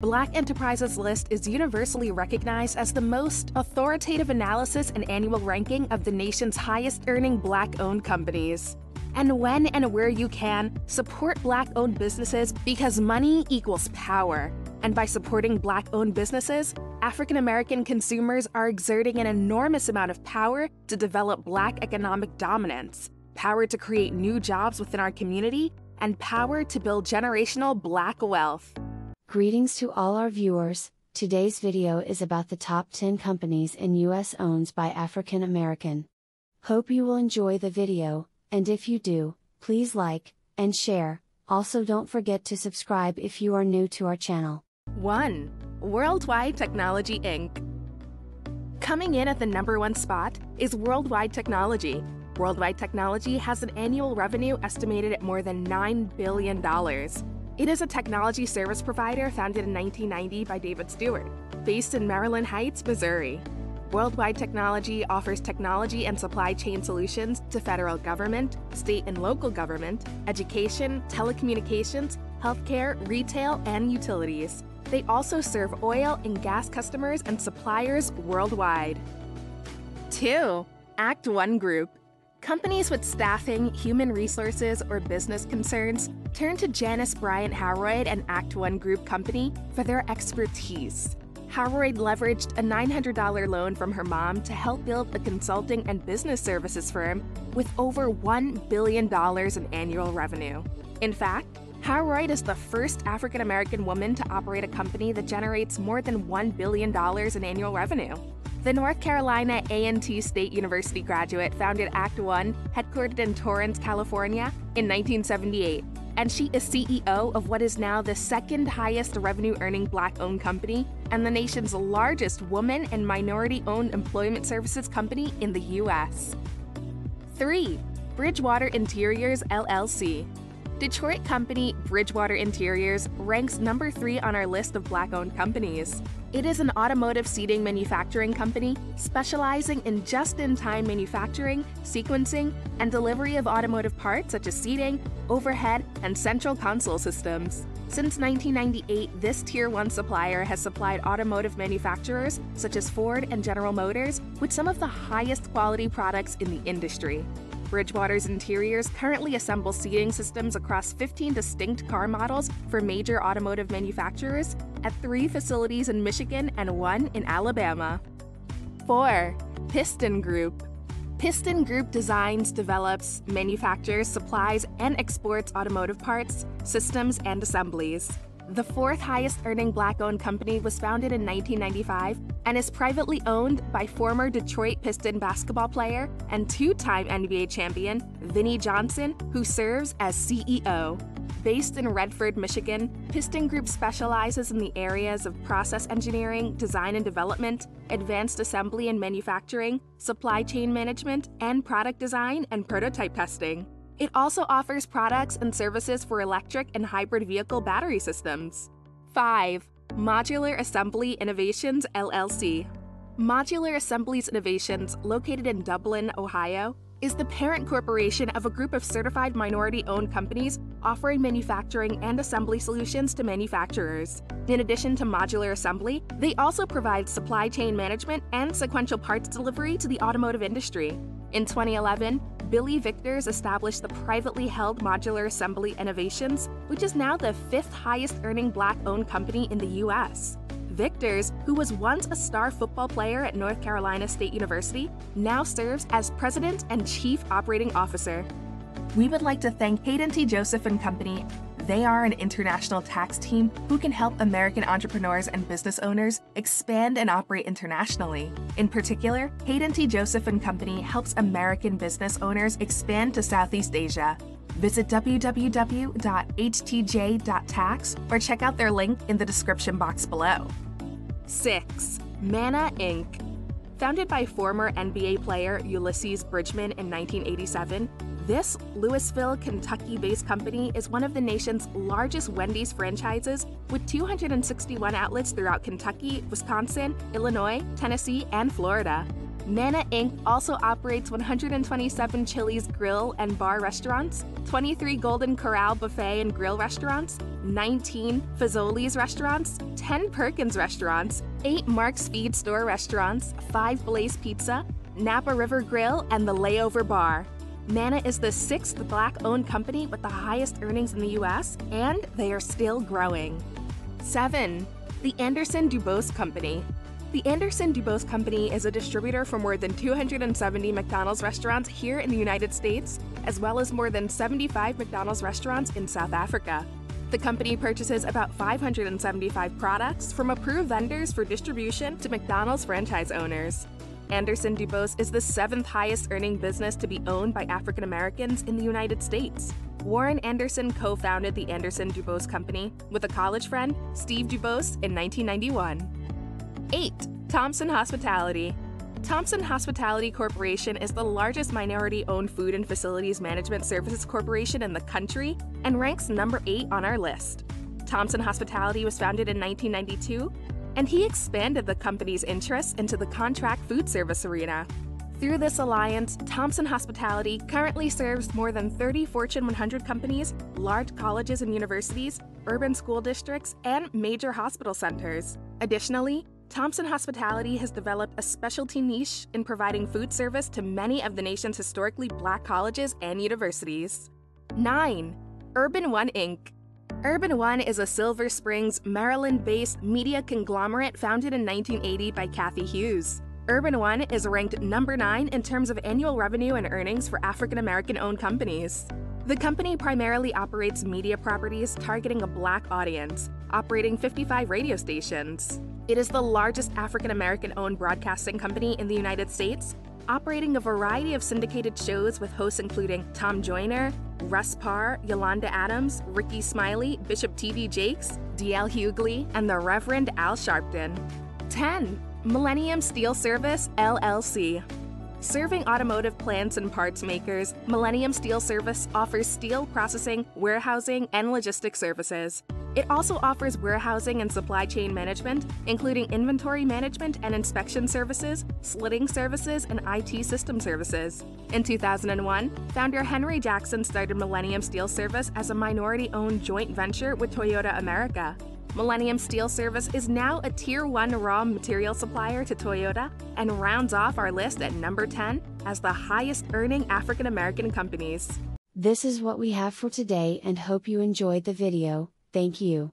Black Enterprise's list is universally recognized as the most authoritative analysis and annual ranking of the nation's highest earning Black owned companies. And when and where you can, support Black owned businesses because money equals power. And by supporting Black owned businesses, African American consumers are exerting an enormous amount of power to develop Black economic dominance, power to create new jobs within our community, and power to build generational Black wealth. Greetings to all our viewers. Today's video is about the top 10 companies in US owned by African American. Hope you will enjoy the video, and if you do, please like and share. Also don't forget to subscribe if you are new to our channel. 1. Worldwide Technology Inc. Coming in at the number one spot is Worldwide Technology. Worldwide Technology has an annual revenue estimated at more than $9 billion. It is a technology service provider founded in 1990 by David Stewart, based in Maryland Heights, Missouri. Worldwide Technology offers technology and supply chain solutions to federal government, state and local government, education, telecommunications, healthcare, retail, and utilities. They also serve oil and gas customers and suppliers worldwide. 2. Act One Group Companies with staffing, human resources, or business concerns turn to Janice Bryant Howroyd and Act One Group Company for their expertise. Howroyd leveraged a $900 loan from her mom to help build a consulting and business services firm with over $1 billion in annual revenue. In fact, Howroyd is the first African American woman to operate a company that generates more than $1 billion in annual revenue. The North Carolina A&T State University graduate founded Act One, headquartered in Torrance, California, in 1978, and she is CEO of what is now the second highest revenue earning black owned company and the nation's largest woman and minority owned employment services company in the U.S. 3. Bridgewater Interiors LLC. Detroit company Bridgewater Interiors ranks number three on our list of black owned companies. It is an automotive seating manufacturing company specializing in just in time manufacturing, sequencing, and delivery of automotive parts such as seating, overhead, and central console systems. Since 1998, this Tier 1 supplier has supplied automotive manufacturers such as Ford and General Motors with some of the highest quality products in the industry. Bridgewater's Interiors currently assembles seating systems across 15 distinct car models for major automotive manufacturers at three facilities in Michigan and one in Alabama. 4. Piston Group Piston Group designs, develops, manufactures, supplies, and exports automotive parts, systems, and assemblies. The fourth highest earning black owned company was founded in 1995 and is privately owned by former Detroit Piston basketball player and two time NBA champion Vinnie Johnson, who serves as CEO. Based in Redford, Michigan, Piston Group specializes in the areas of process engineering, design and development, advanced assembly and manufacturing, supply chain management, and product design and prototype testing. It also offers products and services for electric and hybrid vehicle battery systems. 5. Modular Assembly Innovations LLC. Modular Assemblies Innovations, located in Dublin, Ohio, is the parent corporation of a group of certified minority owned companies offering manufacturing and assembly solutions to manufacturers. In addition to modular assembly, they also provide supply chain management and sequential parts delivery to the automotive industry. In 2011, Billy Vickers established the privately held Modular Assembly Innovations, which is now the fifth highest earning black owned company in the US. Vickers, who was once a star football player at North Carolina State University, now serves as president and chief operating officer. We would like to thank Hayden T. Joseph and Company they are an international tax team who can help American entrepreneurs and business owners expand and operate internationally. In particular, Hayden T. Joseph and Company helps American business owners expand to Southeast Asia. Visit www.htj.tax or check out their link in the description box below. 6. Manna Inc. Founded by former NBA player Ulysses Bridgeman in 1987, this Louisville, Kentucky based company is one of the nation's largest Wendy's franchises with 261 outlets throughout Kentucky, Wisconsin, Illinois, Tennessee, and Florida. Manna Inc. also operates 127 Chili's grill and bar restaurants, 23 Golden Corral buffet and grill restaurants, 19 Fazoli's restaurants, 10 Perkins restaurants, 8 Mark's Feed Store restaurants, 5 Blaze Pizza, Napa River Grill, and the Layover Bar. Manna is the sixth black owned company with the highest earnings in the US, and they are still growing. 7. The Anderson Dubose Company. The Anderson Dubose Company is a distributor for more than 270 McDonald's restaurants here in the United States, as well as more than 75 McDonald's restaurants in South Africa. The company purchases about 575 products from approved vendors for distribution to McDonald's franchise owners. Anderson Dubose is the seventh highest earning business to be owned by African Americans in the United States. Warren Anderson co founded the Anderson Dubose Company with a college friend, Steve Dubose, in 1991. 8. Thompson Hospitality. Thompson Hospitality Corporation is the largest minority owned food and facilities management services corporation in the country and ranks number 8 on our list. Thompson Hospitality was founded in 1992, and he expanded the company's interests into the contract food service arena. Through this alliance, Thompson Hospitality currently serves more than 30 Fortune 100 companies, large colleges and universities, urban school districts, and major hospital centers. Additionally, Thompson Hospitality has developed a specialty niche in providing food service to many of the nation's historically black colleges and universities. 9. Urban One Inc. Urban One is a Silver Springs, Maryland based media conglomerate founded in 1980 by Cathy Hughes. Urban One is ranked number 9 in terms of annual revenue and earnings for African American owned companies. The company primarily operates media properties targeting a black audience, operating 55 radio stations. It is the largest African American owned broadcasting company in the United States, operating a variety of syndicated shows with hosts including Tom Joyner, Russ Parr, Yolanda Adams, Rickey Smiley, Bishop T.D. Jakes, D.L. Hughley, and the Reverend Al Sharpton. 10. Millennium Steel Service, LLC. Serving automotive plants and parts makers, Millennium Steel Service offers steel processing, warehousing, and logistics services. It also offers warehousing and supply chain management, including inventory management and inspection services, slitting services, and IT system services. In 2001, founder Henry Jackson started Millennium Steel Service as a minority owned joint venture with Toyota America. Millennium Steel Service is now a Tier 1 raw material supplier to Toyota and rounds off our list at number 10 as the highest earning African American companies. This is what we have for today and hope you enjoyed the video. Thank you.